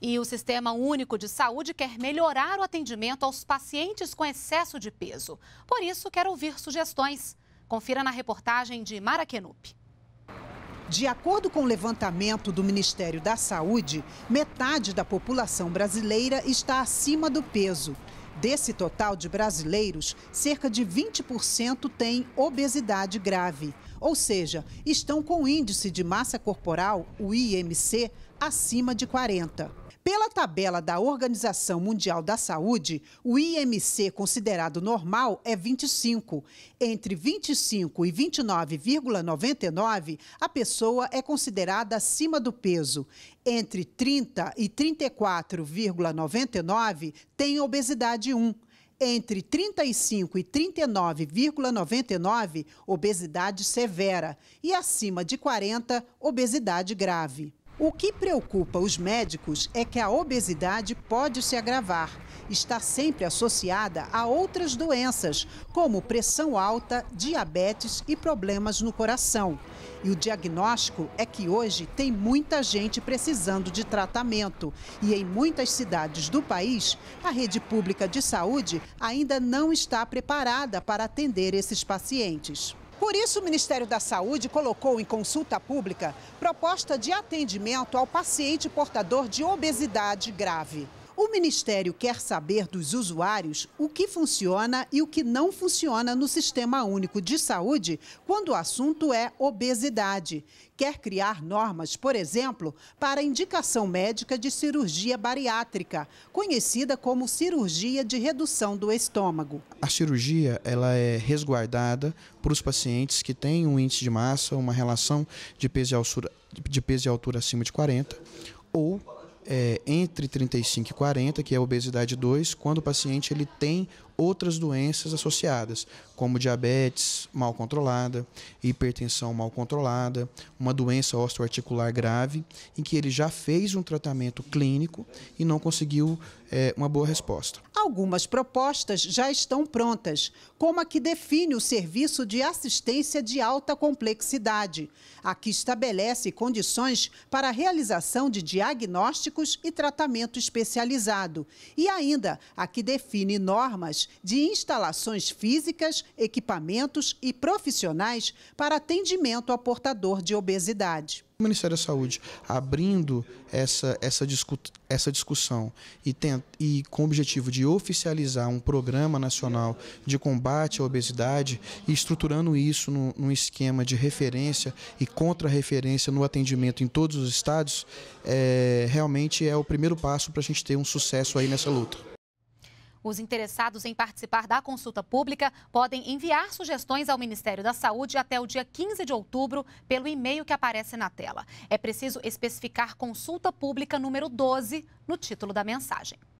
E o Sistema Único de Saúde quer melhorar o atendimento aos pacientes com excesso de peso. Por isso, quer ouvir sugestões. Confira na reportagem de Mara Kenup. De acordo com o levantamento do Ministério da Saúde, metade da população brasileira está acima do peso. Desse total de brasileiros, cerca de 20% têm obesidade grave, ou seja, estão com índice de massa corporal, o IMC, acima de 40. Pela tabela da Organização Mundial da Saúde, o IMC considerado normal é 25. Entre 25 e 29,99, a pessoa é considerada acima do peso. Entre 30 e 34,99, tem obesidade 1 entre 35 e 39,99, obesidade severa, e acima de 40, obesidade grave. O que preocupa os médicos é que a obesidade pode se agravar. Está sempre associada a outras doenças, como pressão alta, diabetes e problemas no coração. E o diagnóstico é que hoje tem muita gente precisando de tratamento. E em muitas cidades do país, a rede pública de saúde ainda não está preparada para atender esses pacientes. Por isso, o Ministério da Saúde colocou em consulta pública proposta de atendimento ao paciente portador de obesidade grave. O Ministério quer saber dos usuários o que funciona e o que não funciona no Sistema Único de Saúde quando o assunto é obesidade. Quer criar normas, por exemplo, para indicação médica de cirurgia bariátrica, conhecida como cirurgia de redução do estômago. A cirurgia ela é resguardada para os pacientes que têm um índice de massa, uma relação de peso e altura, de peso e altura acima de 40 ou é, entre 35 e 40, que é a obesidade 2, quando o paciente ele tem outras doenças associadas, como diabetes mal controlada, hipertensão mal controlada, uma doença osteoarticular grave, em que ele já fez um tratamento clínico e não conseguiu é, uma boa resposta. Algumas propostas já estão prontas, como a que define o serviço de assistência de alta complexidade. A que estabelece condições para a realização de diagnósticos e tratamento especializado. E ainda a que define normas de instalações físicas, equipamentos e profissionais para atendimento ao portador de obesidade. O Ministério da Saúde abrindo essa, essa, discu essa discussão e, e com o objetivo de oficializar um programa nacional de combate à obesidade e estruturando isso no, num esquema de referência e contra-referência no atendimento em todos os estados, é, realmente é o primeiro passo para a gente ter um sucesso aí nessa luta. Os interessados em participar da consulta pública podem enviar sugestões ao Ministério da Saúde até o dia 15 de outubro pelo e-mail que aparece na tela. É preciso especificar consulta pública número 12 no título da mensagem.